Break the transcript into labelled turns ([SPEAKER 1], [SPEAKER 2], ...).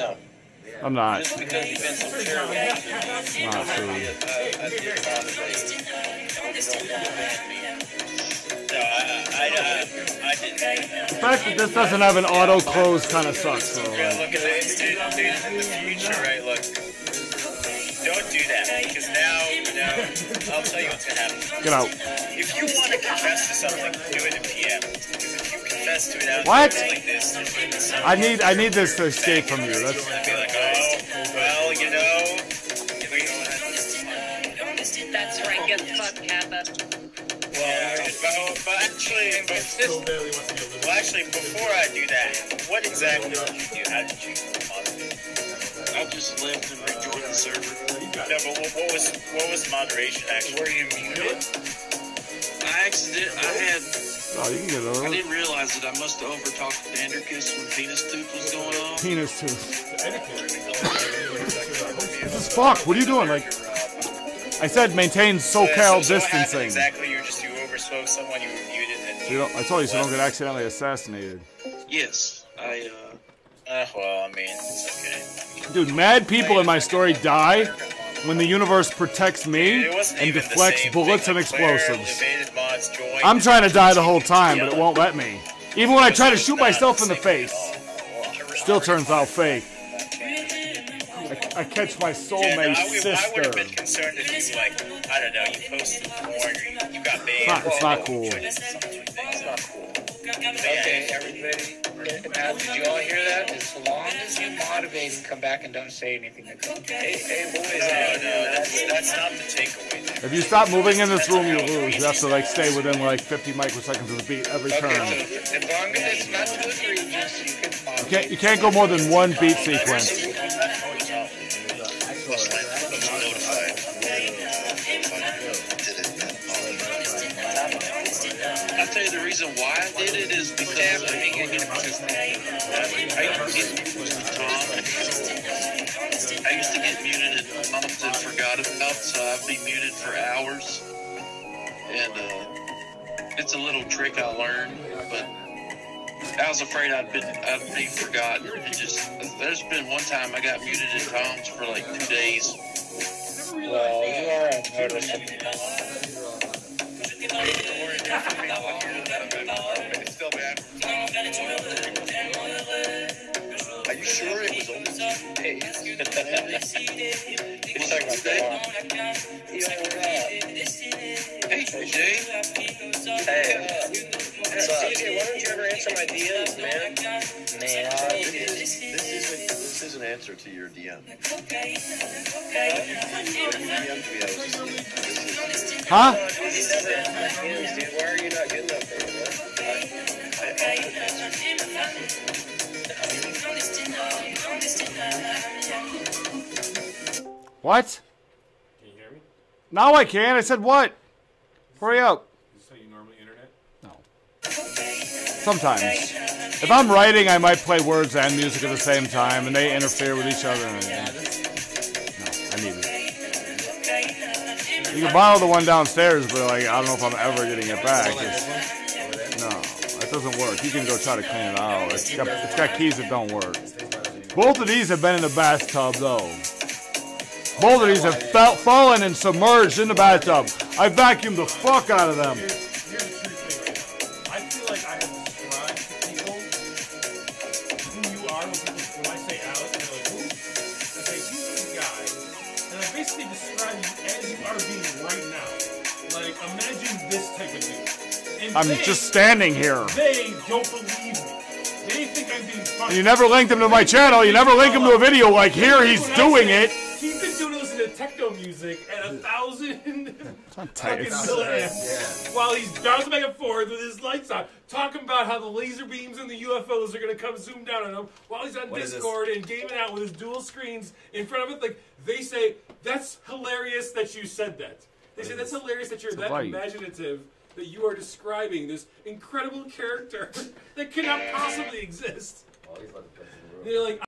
[SPEAKER 1] No.
[SPEAKER 2] I'm not.
[SPEAKER 1] Just because you've been so terrible.
[SPEAKER 2] Not.
[SPEAKER 1] No, I, I, I, I didn't.
[SPEAKER 2] The fact that this doesn't have an auto close kind of sucks. So,
[SPEAKER 1] Yeah, look at this, dude, dude, in the future, right? Look, don't do that because now, now, I'll tell you what's gonna happen.
[SPEAKER 2] get out.
[SPEAKER 1] If you want to confess to something, do it in PM.
[SPEAKER 2] What?
[SPEAKER 1] like this, there's gonna be some-
[SPEAKER 2] I need I need this to escape from you. That's
[SPEAKER 1] It's gonna be like, well, you know,
[SPEAKER 3] That's right, get the fuck Kappa.
[SPEAKER 1] well, but, but actually, well, actually, before I do that, what exactly did you do? How did you?
[SPEAKER 4] I just left and rejoined the server.
[SPEAKER 1] No, but what, what was what was moderation actually? Were you muted?
[SPEAKER 4] I accident I had
[SPEAKER 2] oh, you can get
[SPEAKER 4] I didn't realize that I must have overtalked the Vanderkiss when Penis Tooth was going on.
[SPEAKER 2] Penis Tooth. This is fuck. What are you doing? Like, I said, maintain SoCal
[SPEAKER 1] So- so what
[SPEAKER 2] distancing.
[SPEAKER 1] Exactly, you just you overspoke someone, you were muted, and
[SPEAKER 2] You don't, I told you, so don't get accidentally assassinated.
[SPEAKER 4] Yes. I uh
[SPEAKER 1] Uh, well, I mean, it's okay.
[SPEAKER 2] Dude, mad people in my story die when the universe protects me
[SPEAKER 1] it
[SPEAKER 2] and deflects bullets and explosives.
[SPEAKER 1] evaded mods, joined,
[SPEAKER 2] I'm trying to die the whole time, but it won't let me. Even when I try to shoot myself in the face, still turns out fake. I, I catch my
[SPEAKER 1] Yeah, no,
[SPEAKER 2] soulmate
[SPEAKER 1] I, would- I would have been
[SPEAKER 2] sister.
[SPEAKER 1] concerned if you, like, I don't know, you posted porn or you, you got banned.
[SPEAKER 2] not- it's not cool.
[SPEAKER 1] It's not cool.
[SPEAKER 5] Okay, everybody, now did you all hear that? As long as you motivate and come back and don't say anything, it's okay. Hey, boys,
[SPEAKER 1] No, no, that's, that's not the takeaway there.
[SPEAKER 2] If you stop moving in this room, you lose. You have to like stay within like 50 microseconds of the beat every
[SPEAKER 5] Okay,
[SPEAKER 2] turn.
[SPEAKER 5] so as long as it's not too egregious, you can
[SPEAKER 2] You can't, you can't go more than one beat sequence.
[SPEAKER 4] Reason why I did it is because uh, I used to get muted Tom. I used to get muted and often forgot about, so I'd be muted for hours. And uh, it's a little trick I learned, but I was afraid I'd been I'd be forgotten. It just there's been one time I got muted at Tom's for like two days.
[SPEAKER 5] Well, you are a noticeable.
[SPEAKER 1] Are you sure it was only two days?
[SPEAKER 5] You're talking about the law.
[SPEAKER 4] Hey Jay,
[SPEAKER 1] CJ, why don't you ever answer my DMs, man?
[SPEAKER 6] An answer to your DM. Your DM to me, I was just saying, this is,
[SPEAKER 2] Huh?
[SPEAKER 1] He never answers my DMs, dude. Why are you not good enough for me, man?
[SPEAKER 2] What?
[SPEAKER 7] Can you hear me?
[SPEAKER 2] Now I can. I said what? Hurry up.
[SPEAKER 7] Is this how you normally internet?
[SPEAKER 2] Sometimes. If I'm writing, I might play words and music at the same time, and they interfere with each other. And, no, I need it. You can borrow the one downstairs, but like I don't know if I'm ever getting it back. It's- no, that doesn't work. You can go try to clean it out. It's got, it's got keys that don't work. Both of these have been in the bathtub, though. Both of these have fell, fallen and submerged in the bathtub. I vacuumed the fuck out of them.
[SPEAKER 7] Imagine this type of dude. And
[SPEAKER 2] I'm
[SPEAKER 7] they,
[SPEAKER 2] just standing here.
[SPEAKER 7] They don't believe me. They think I'm being funny.
[SPEAKER 2] You never linked him to my channel. You never link him to a video like here he's doing
[SPEAKER 7] say
[SPEAKER 2] it.
[SPEAKER 7] He's been doing listening to techno music at a thousand fucking
[SPEAKER 2] It's-
[SPEAKER 7] milliamps while he's bouncing back and forth with his lights on, talking about how the laser beams and the UFOs are gonna come zoom down on him while he's on
[SPEAKER 8] What is this?
[SPEAKER 7] Discord and gaming out with his dual screens in front of it. Like they say, that's hilarious that you said that. They say that's hilarious that you're that
[SPEAKER 2] light.
[SPEAKER 7] imaginative that you are describing this incredible character that cannot possibly exist. They're like.